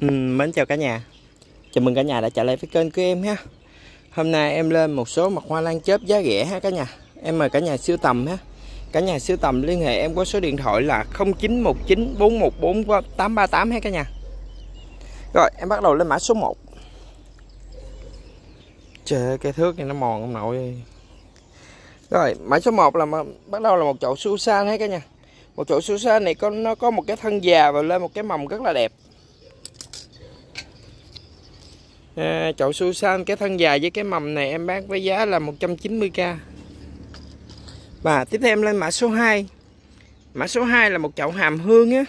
Ừ, mến chào cả nhà. Chào mừng cả nhà đã trở lại với kênh của em ha. Hôm nay em lên một số mặt hoa lan chớp giá rẻ ha cả nhà. Em mời cả nhà siêu tầm ha. Cả nhà siêu tầm liên hệ em có số điện thoại là 0919 414 838 ha cả nhà. Rồi em bắt đầu lên mã số 1 Trời ơi, cái thước này nó mòn ông nội Rồi mã số 1 là bắt đầu là một chậu Susan ha cả nhà. Một chậu Susan này có nó có một cái thân già và lên một cái mầm rất là đẹp. À, chậu Susan cái thân dài với cái mầm này em bán với giá là 190k và tiếp theo em lên mã số 2 mã số 2 là một chậu hàm hương á.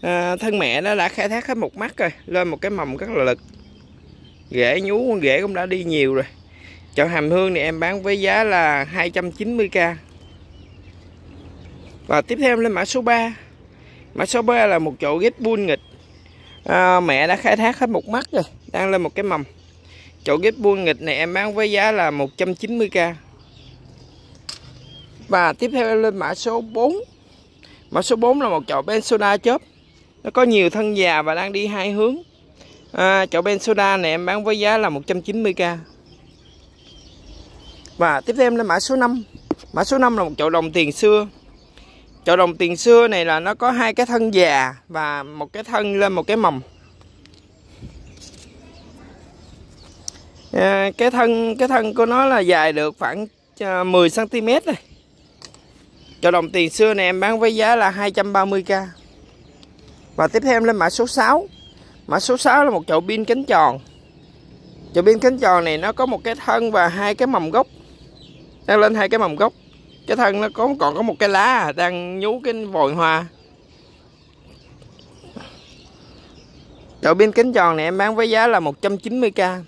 À, thân mẹ nó đã khai thác hết một mắt rồi lên một cái mầm rất là lực. Rễ nhú con rễ cũng đã đi nhiều rồi. Chậu hàm hương này em bán với giá là 290k và tiếp theo em lên mã số 3 mã số 3 là một chậu ghép bull nghịch. À, mẹ đã khai thác hết một mắt rồi đang lên một cái mầm. Chậu ghép buôn nghịch này em bán với giá là 190k và tiếp theo lên mã số 4 mã số 4 là một chậu bensoda chớp. Nó có nhiều thân già và đang đi hai hướng. À, chậu bensoda này em bán với giá là 190k và tiếp theo em lên mã số 5 mã số 5 là một chậu đồng tiền xưa. Chậu đồng tiền xưa này là nó có hai cái thân già và một cái thân lên một cái mầm. À, cái thân cái thân của nó là dài được khoảng 10 cm này chậu đồng tiền xưa này em bán với giá là 230k và tiếp theo em lên mã số 6 mã số 6 là một chậu pin cánh tròn. Chậu pin cánh tròn này nó có một cái thân và hai cái mầm gốc. Đang lên hai cái mầm gốc. Cái thân nó có còn có một cái lá đang nhú cái vòi hoa. Chậu pin kính tròn này em bán với giá là 190k